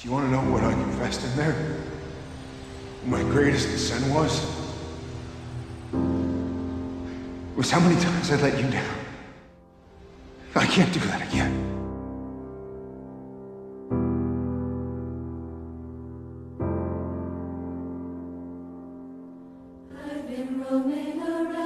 Do you want to know what I confessed in there? My greatest sin was? Was how many times I let you down. I can't do that again. I've been roaming around,